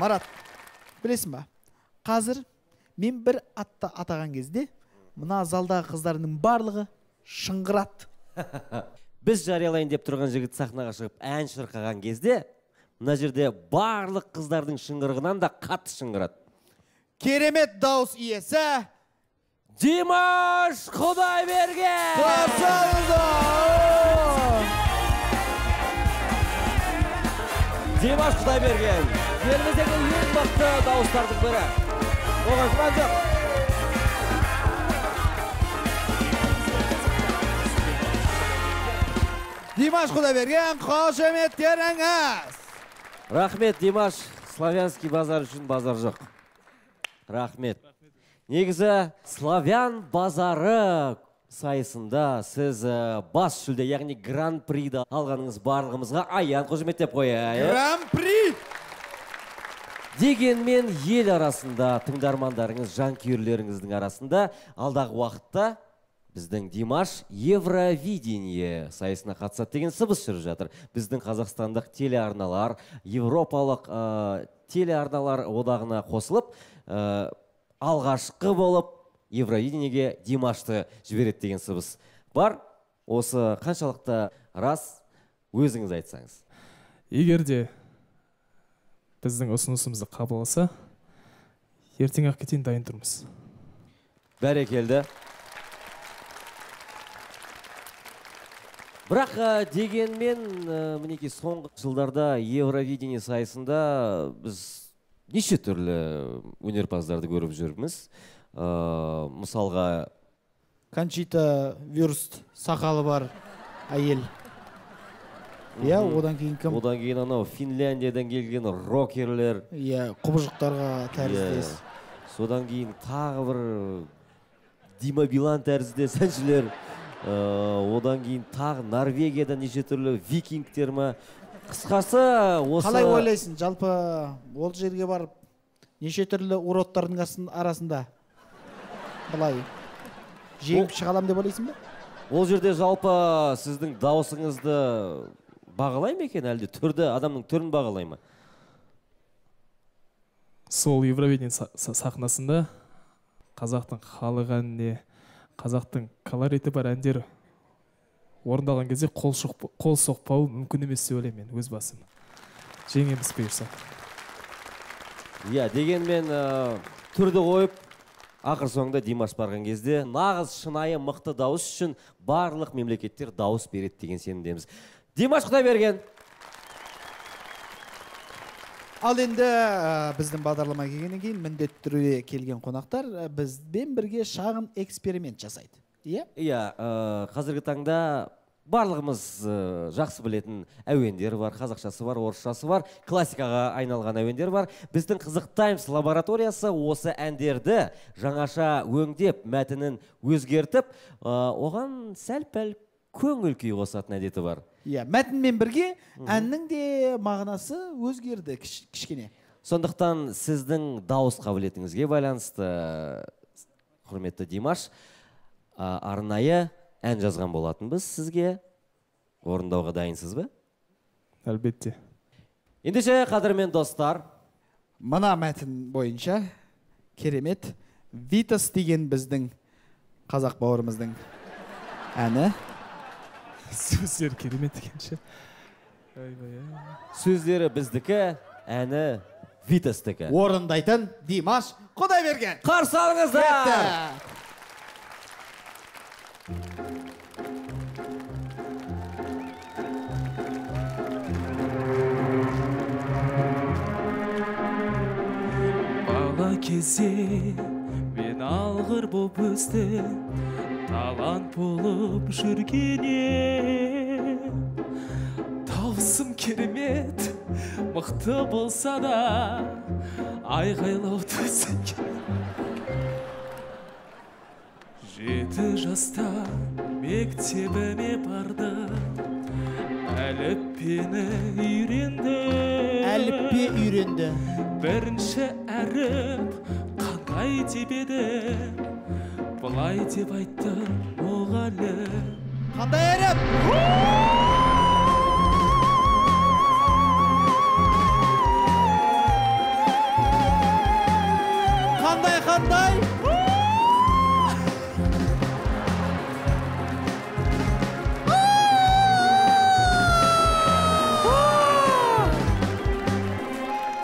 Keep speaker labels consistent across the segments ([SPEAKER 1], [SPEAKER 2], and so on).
[SPEAKER 1] марат білесің ба? Қазір мен бір атты атаған кезде мына залдағы қыздардың барлығы шыңғырады
[SPEAKER 2] біз жариялайын деп тұрған жігіт сахнаға шығып ән шырқаған кезде мына жерде барлық қыздардың шыңғырығынан да қатты шыңғырады.
[SPEAKER 1] Керемет дауыс иесі
[SPEAKER 2] димаш құдайберген! Димаш құдайберген! Еліміздегі ең мықты дауыстардың бірі оған күмән жоқ
[SPEAKER 1] димаш құдайберген қошеметтеріңіз
[SPEAKER 2] рахмет димаш славянский базар үшін базар жоқ рахмет негізі славян базары сайысында сіз ә, бас жүлде яғни гран приді алғаныңыз барлығымызға аян қошеметтеп қояйық
[SPEAKER 1] гран при
[SPEAKER 2] дегенмен ел арасында тыңдармандарыңыз жанкүйерлеріңіздің арасында алдағы уақытта біздің димаш евровидение сайысына қатысады деген сыбыс жүріп жатыр. Біздің қазақстандық телеарналар европалық телеарналар одағына қосылып алғашқы болып евровидениеге димашты жібереді деген сыбыс бар. Осы қаншалықты рас өзіңіз айтсаңыз.
[SPEAKER 3] Егер де біздің ұсынысымызды қабыл алса ертең ақ кетейін дайын тұрмыз.
[SPEAKER 2] Бәрекелді бірақ ә, дегенмен ә, мінекей соңғы жылдарда евровидение сайысында біз неше түрлі өнерпаздарды көріп жүрміз. Ә, мысалға
[SPEAKER 1] кончита вюрст сақалы бар әйел. Иә одан кейін кім?
[SPEAKER 2] Одан кейін анау финляндиядан келген рокерлер.
[SPEAKER 1] Иә құбыжықтарға тәріздес.
[SPEAKER 2] Иә. содан кейін тағы бір дима билан тәріздес әншілер Ә, одан кейін тағы норвегиядан неше түрлі викингтер ма. Қысқасы осы
[SPEAKER 1] қалай ойлайсың жалпы ол жерге барып неше түрлі уродтардың асын- арасында? Былай. Жеңіп шыға аламын деп ойлайсың ба?
[SPEAKER 2] Ол жерде жалпы сіздің дауысыңызды бағалай ма екен әлде? Түрді адамның түрін бағалай ма?
[SPEAKER 3] Сол евровидение са- са- сахнасында қазақтың халық әніне қазақтың колориті бар әндер орындалған кезде қол, шоқ, қол соқпау мүмкін емес деп ойлаймын мен өз басым. Жеңеміз бұйырса.
[SPEAKER 2] Иә дегенмен ә, түрді қойып ақыр соңында димаш барған кезде нағыз шынайы мықты дауыс үшін барлық мемлекеттер дауыс береді деген сенімдеміз. Димаш құдайберген.
[SPEAKER 1] Ал енді ә, біздің бағдарламаға келгеннен кейін міндетті түрде келген қонақтар ә, бізбен бірге шағын эксперимент жасайды. Иә?
[SPEAKER 2] Иә ә, қазіргі таңда барлығымыз жақсы білетін әуендер бар қазақшасы бар орысшасы бар классикаға айналған әуендер бар. Біздің қызық таймс лабораториясы осы әндерді жаңаша өңдеп мәтінін өзгертіп оған сәл пәл көңіл күй қосатын әдеті бар.
[SPEAKER 1] Иә мәтінмен бірге әннің де мағынасы өзгерді кіш- кішкене.
[SPEAKER 2] Сондықтан сіздің дауыс қабілетіңізге байланысты құрметті димаш ә, арнайы ән жазған болатынбыз сізге. Орындауға дайынсыз ба?
[SPEAKER 3] Әлбетте.
[SPEAKER 2] Ендеше қадірмен достар
[SPEAKER 1] мына мәтін бойынша керемет витас деген біздің қазақ бауырымыздың әні.
[SPEAKER 3] Сөздері керемет екен ше ойбай ай.
[SPEAKER 2] сөздері біздікі әні витастікі
[SPEAKER 1] орындайтын димаш құдайберген
[SPEAKER 2] қарсы алыңыздар
[SPEAKER 3] бала кезде мен алғыр боп өстім талант болып жүргенем дауысым керемет мықты болса да айғайлау төсек жеті жаста мектебіме бардым әліппені үйрендім
[SPEAKER 1] әліппе үйренді.
[SPEAKER 3] Бірінші әріп қандай деп еді? Былай деп айтты мұғалім
[SPEAKER 1] қандай әріп? Қандай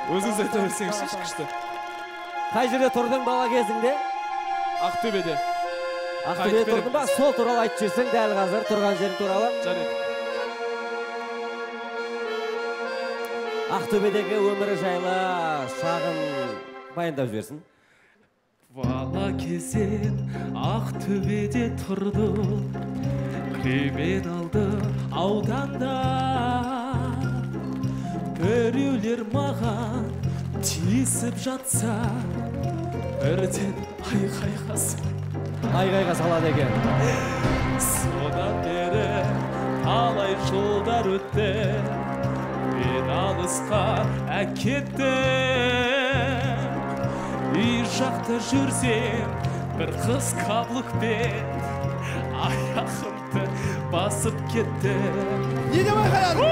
[SPEAKER 3] өзіңіз айта берсеңізші күшті
[SPEAKER 2] қай жерде тұрдың бала кезіңде?
[SPEAKER 3] Ақтөбеде.
[SPEAKER 2] Ақтөбеде. Тұрдың ба сол туралы айтып жіберсең дәл қазір тұрған жерің туралы.
[SPEAKER 3] Жарайды.
[SPEAKER 2] Ақтөбедегі өмірі жайлы шағын баяндап жіберсін.
[SPEAKER 3] Бала кезден ақтөбеде тұрдым. Криминалды ауданда. Біреулер маған тиісіп жатса бірден айқайғасып
[SPEAKER 2] айғайға салады екен
[SPEAKER 3] содан бері талай жылдар өтті мен алысқа әкеттім үй жақта жүрсем бір қыз каблукпен аяғымды басып кетті
[SPEAKER 1] не деп айқайладың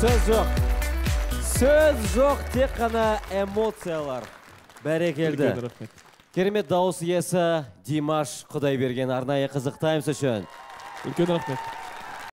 [SPEAKER 2] сөз жоқ. Сөз жоқ тек қана эмоциялар. Бәрекелді.
[SPEAKER 3] Рахмет.
[SPEAKER 2] Керемет дауыс иесі димаш құдайберген. Арнайы қызық таймс үшін.
[SPEAKER 3] Үлкен рахмет.